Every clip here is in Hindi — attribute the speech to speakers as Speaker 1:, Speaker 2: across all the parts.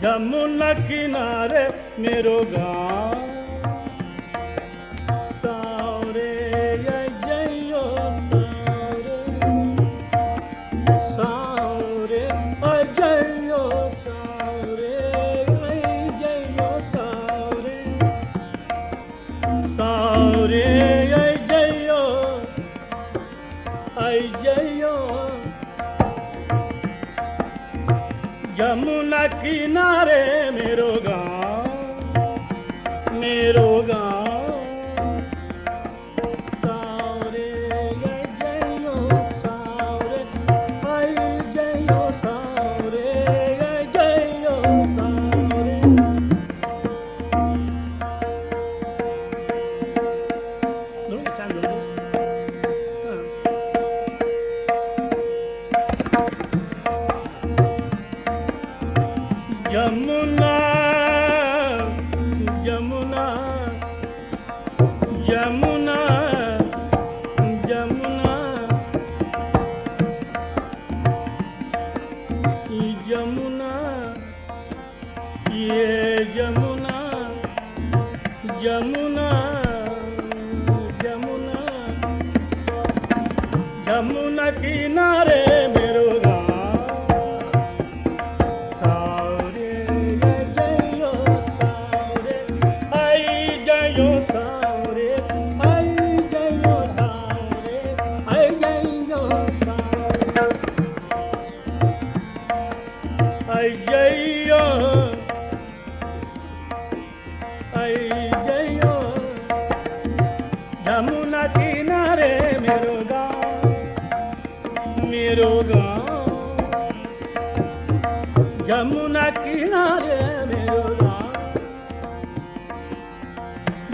Speaker 1: जमुना किनारे मेरो गाँव। जमुना किनारे मेरो गाँव मेरो गाँव ਜਮੁਨਾ ਜਮੁਨਾ। ਜਮੁਨਾ ਕਿਨਾਰੇ ਮੇਰੋ Ay, ay, ay. ਜਮੁਨਾ ਕਿਨਾਰੇ ਮੇਰੋ ਗਾ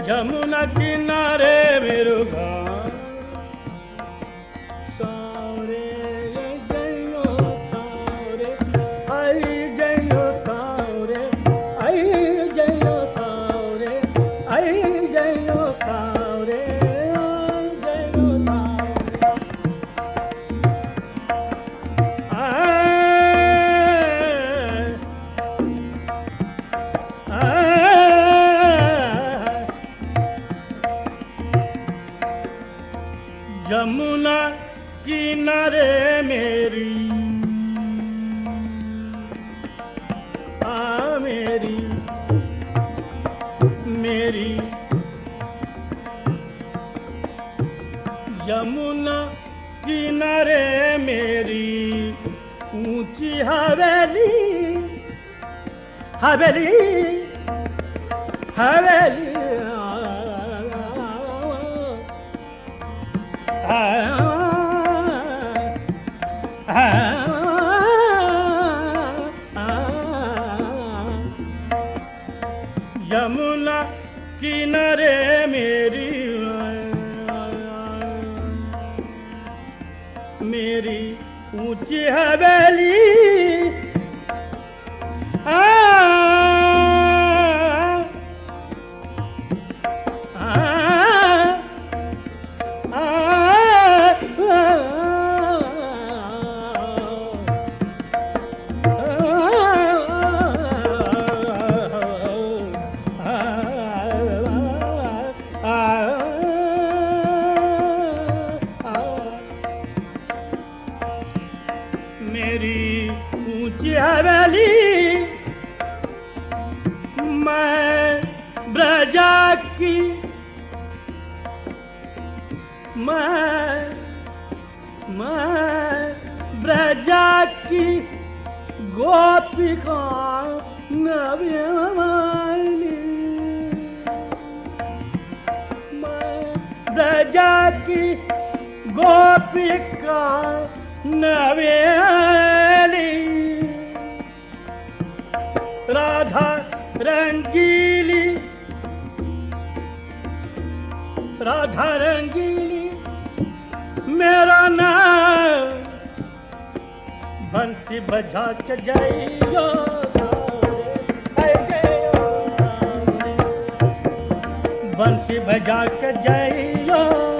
Speaker 1: ਜਮੁਨਾ ਕਿਨਾਰੇ ਮੇਰੋ जमुना किनारे मेरी। आ मेरी मेरी। यमुना किनारे मेरी। ऊँची हवेली हवेली हवेली। time. मेरी ऊँची हवेली। मैं ब्रजा की मैं मैं ब्रजा की गोपिका नव्यमाली मैं ब्रजा की गोपिका नवेली। राधा रंगीली। राधा रंगीली, मेरा नाम। बंसी बजा के जाइयो बंसी बजा के जाइयो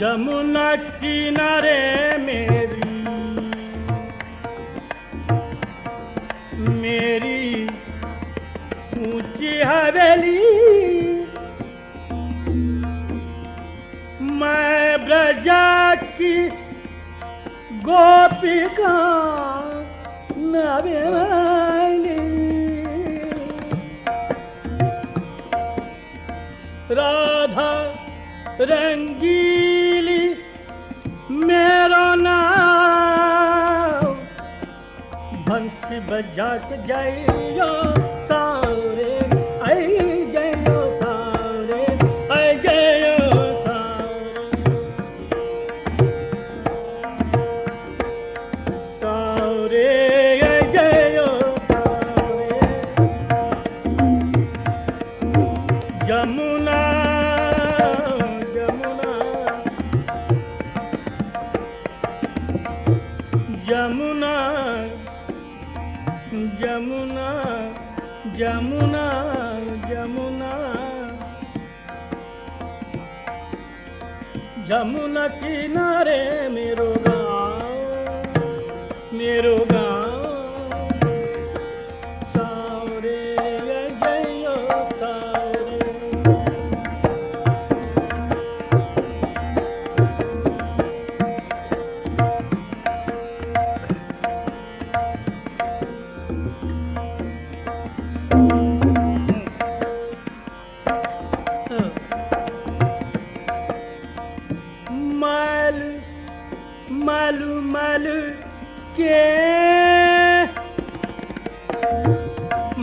Speaker 1: यमुना किनारे मेरी मेरी ऊँची हवेली। मैं ब्रजा की गोपिका नवेली राधा रंगी बजा जाइयो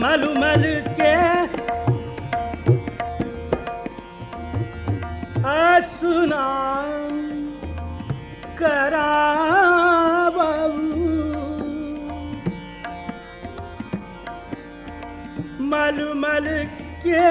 Speaker 1: मलुमल के असुना करा बहू मलुमल के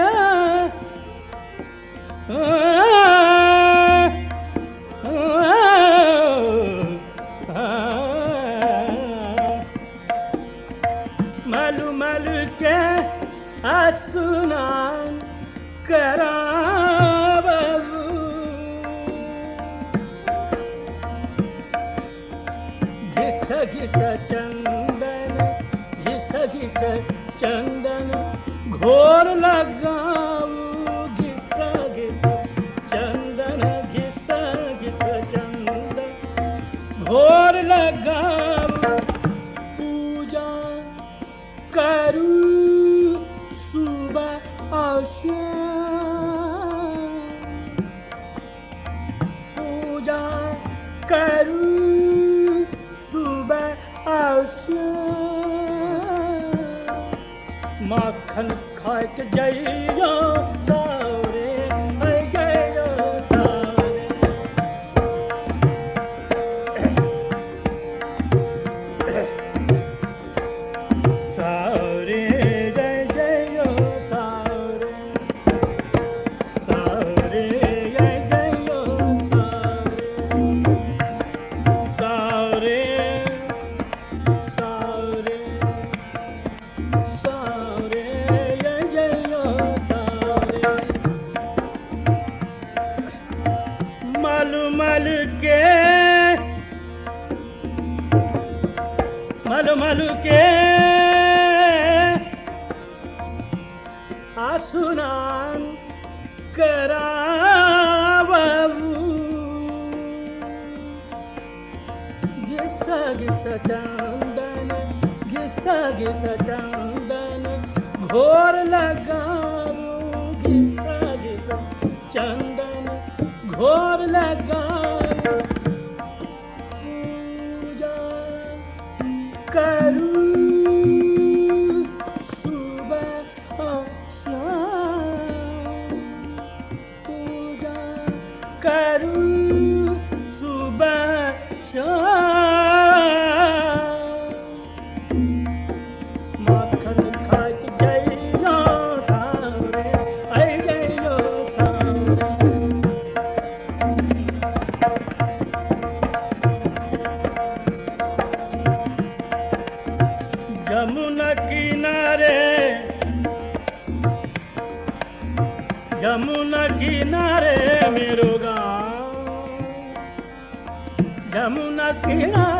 Speaker 1: चंदन घिस घिस चंदन घोर लगाऊ घिस घिस चंदन घिस घिस चंदन घोर लगाऊ पूजा करू सुबह पूजा करू के जइयो। आसुनान करावू गिस गिस चंदन गिस गिस चंदन घोर लगाऊ गिस गिस चंदन घोर लगाऊ पूजा करू Yeah.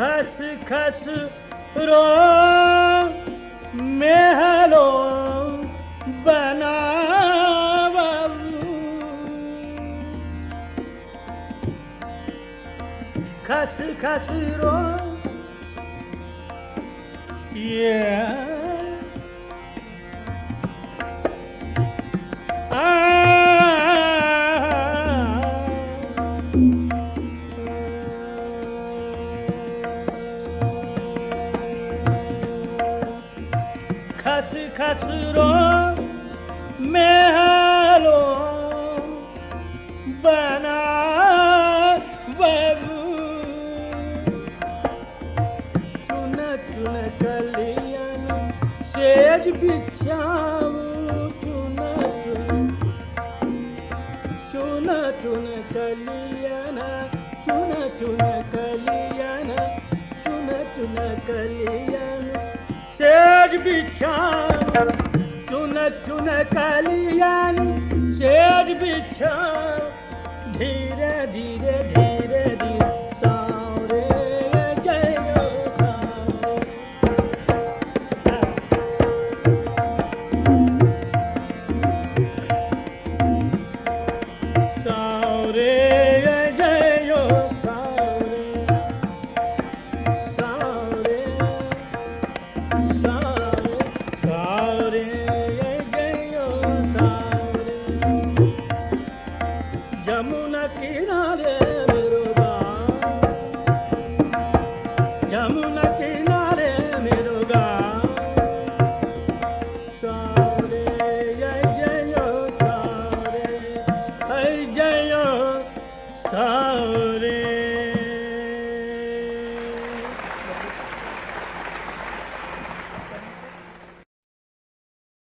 Speaker 1: खस खस रो महलो Yeah. yanım Seç bir Çuna çuna Çuna çuna Çuna çuna Çuna çuna kaliyana Seç bir Çuna çuna kaliyana Seç bir çavu Dhira dhira dhira Jamuna తీరాలే